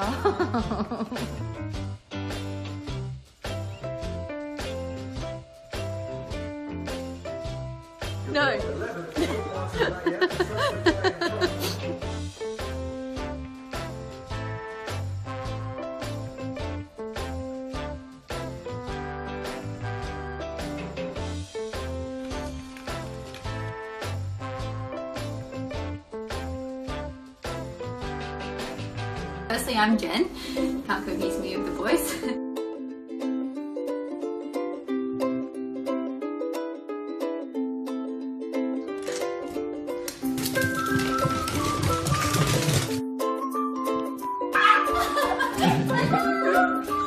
Oh. no. Firstly, I'm Jen. Can't confuse me with the voice.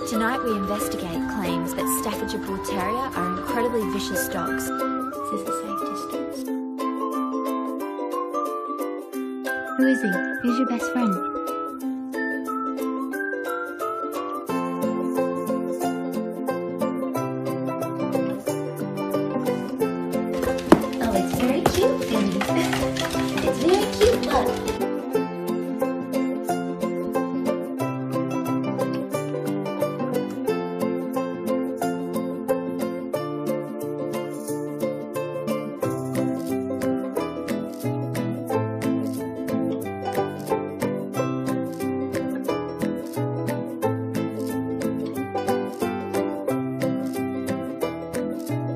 Tonight we investigate claims that Staffordshire Bull Terrier are incredibly vicious dogs. This is the safe distance. Who is he? Who's your best friend?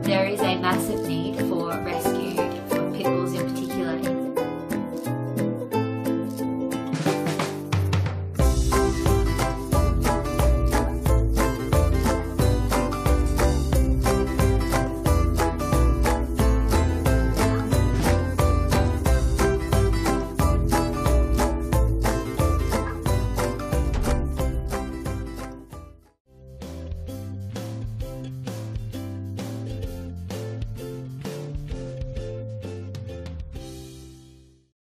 there is a massive need for rescue.